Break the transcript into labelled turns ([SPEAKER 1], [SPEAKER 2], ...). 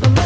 [SPEAKER 1] My